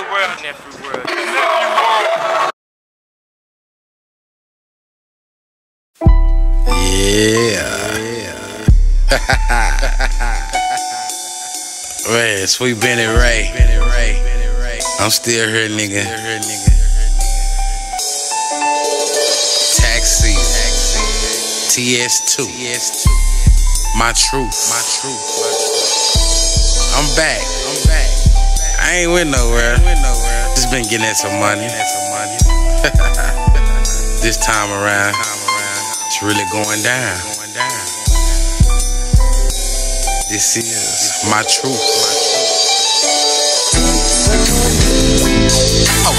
Nephew world, nephew world. Nephew world. Yeah. Man, sweet Bennie Ray. I'm still here, nigga. Taxi. TS2. My truth. My truth. I'm back. I ain't went nowhere. Just been getting some money. this time around, it's really going down. This is my truth. Oh.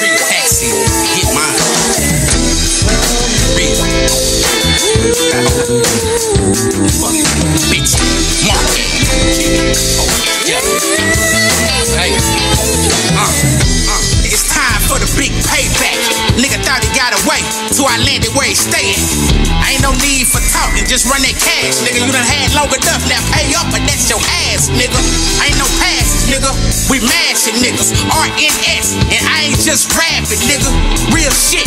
Big taxi, get mine. Bitch. Mark yeah. Hey. Uh, uh. It's time for the big payback. Nigga thought he got away, so I landed where he staying. Ain't no need for talking, just run that cash, nigga. You done had long enough, now pay up, but that's your ass, nigga. Ain't no passes, nigga. We mashing niggas, RNS, and I ain't just rapping, nigga. Real shit,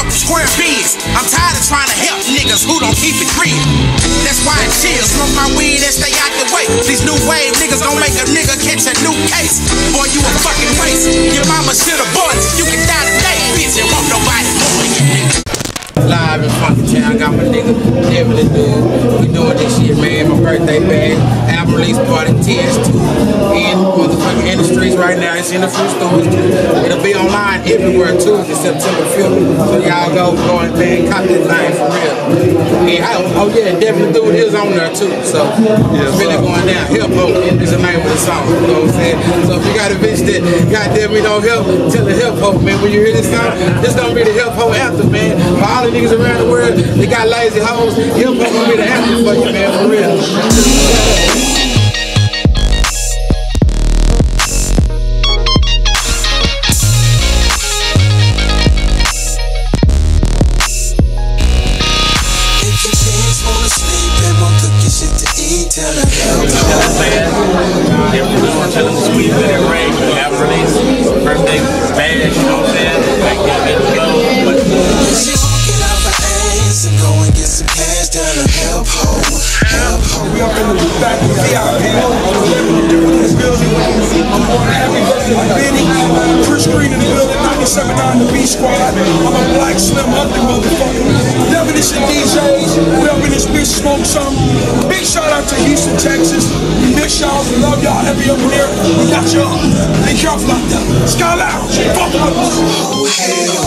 I'm square biz. I'm tired of trying to help niggas who don't keep it real. That's why I chill, smoke my weed and stay out the way. These new wave niggas gon' make a nigga catch a new case. Boy, you a fucking waste. Your mama should've bought it. You can die today, bitch, and won't nobody more. Live in Funky Town, got my nigga Devin the dude. We doing this shit, man. My birthday bag, album release party, TS2 in motherfucking industries right now. It's in the fruit stores. It'll be online everywhere too. It's September 5th. So y'all go go and man, cop that thing for real. And I, oh yeah, Devin the dude is on there too. So it's really going down. Help Hoe is the name of the song. You know what I'm saying? So if you got a bitch that goddamn me don't help, tell the help hoe, man. When you hear this song, this gonna be the help hoe after, man. For all the niggas around the world, they got lazy hoes. Help hoe gonna be the after for you, man, for real. Birthday bash, you know what I'm saying? Like, get it go. But. We up in the VIP. building. I'm happy birthday Bennie. Chris the building, 97.9 the B Squad. I'm a black slim ugly motherfucker. Definition DJs. We up in this bitch, smoke some. Big shout out to Houston, Texas. Miss y'all. We love y'all heavy up in there. We got y'all. Be careful out there. Sky Lounge. Fuck.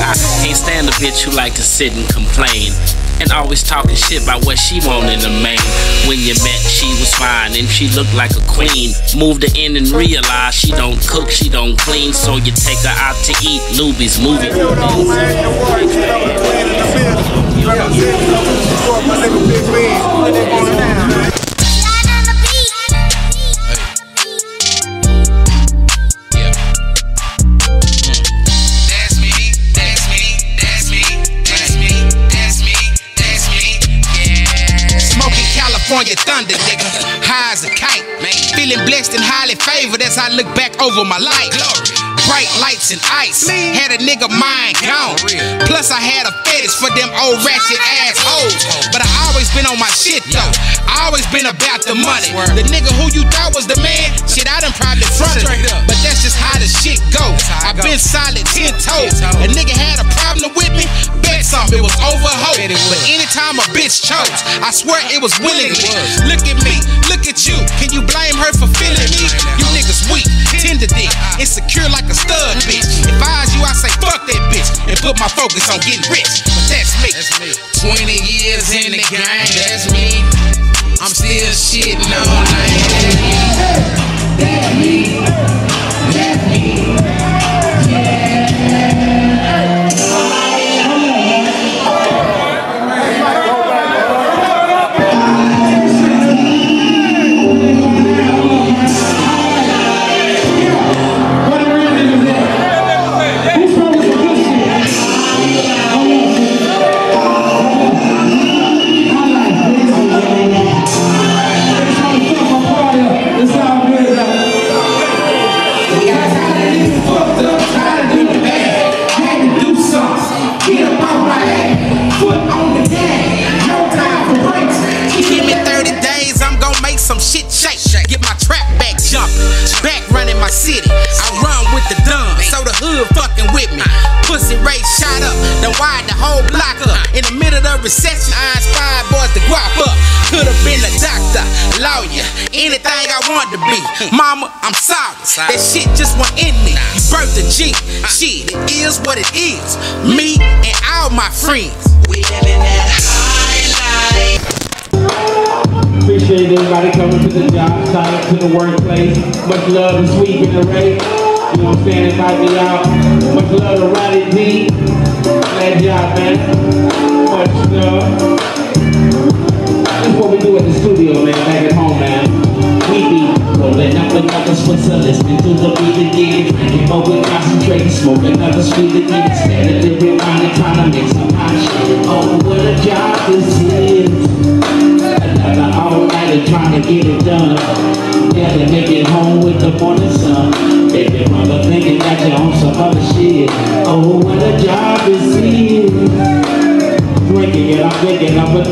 I can't stand a bitch who like to sit and complain. And always talking shit about what she want in a man. When you met, she was fine and she looked like a queen. Moved her in and realized she don't cook, she don't clean. So you take her out to eat. Luby's movie. That's California thunder, nigga. High as a kite, man. Feeling blessed and highly favored as I look back over my life. Bright lights and ice. Had a nigga mind gone. Plus, I had a fetish for them old ratchet assholes. But I always been on my shit though. I always been about the money. The nigga who you thought was the man, shit, I done probably fronted. But that's just how the shit go. i been solid ten toes. A nigga had a problem with something, it was over hope. But anytime a bitch chose, I swear it was willingly. Look at me, look at you. Can you blame her for feeling me? You niggas weak, tender dick, insecure like a stud bitch. If I was you, I say fuck that bitch and put my focus on getting rich. But that's me. 20 years in the game, that's me. I'm still shitting on recession, I inspired boys to guap up. Could have been a doctor, lawyer, anything I wanted to be. Mama, I'm sorry. That shit just went in me. You birthed a G. Shit, it is what it is. Me and all my friends. We living that high life. Appreciate everybody coming to the job site, to the workplace. Much love and sweet in the race. You know what I'm saying? Invite me out. Much love to Roddy D. Glad job, man. That's what we do at the studio, man, back at home, man. We be rolling up another Switzer, listening to the beat again. Drinking more, we concentrate, smoke another sweet again. Standing there, reminding, trying to make some hot shit. Oh, what a job this is. Another all nighter trying to get it done. Yeah, they make it home with the morning sun. Baby mother thinking that you're on some other shit. Oh,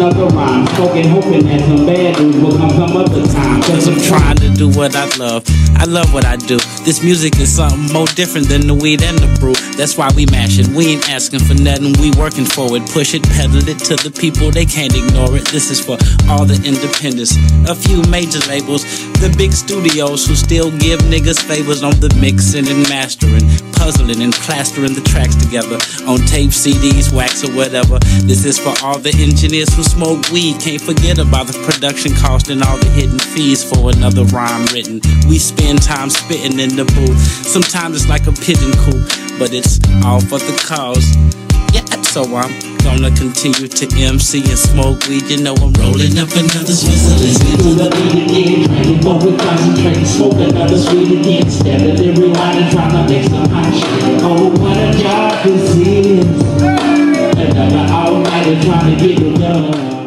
rhyme. Smoking, hoping that some bad news will come some other time. Cause I'm trying to do what I love. I love what I do. This music is something more different than the weed and the brew. That's why we mash it. We ain't asking for nothing. We working for it. Push it, pedal it to the people. They can't ignore it. This is for all the independents. A few major labels. The big studios who still give niggas favors on the mixing and mastering. Puzzling and plastering the tracks together on tape, CDs, wax, or whatever. This is for all the engineers who smoke weed. Can't forget about the production cost and all the hidden fees for another rhyme written. We spend time spitting in the booth. Sometimes it's like a pigeon coop, but it's all for the cause. Yeah, so I'm gonna continue to MC and smoke weed. You know I'm rolling up another listening to the beat again, drinking more, we concentrate, smoke another sweet again. Standing there, rewinding, trying to make some hot shit. Oh, what a job this is. All nighter trying to get it done.